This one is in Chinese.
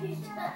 去死吧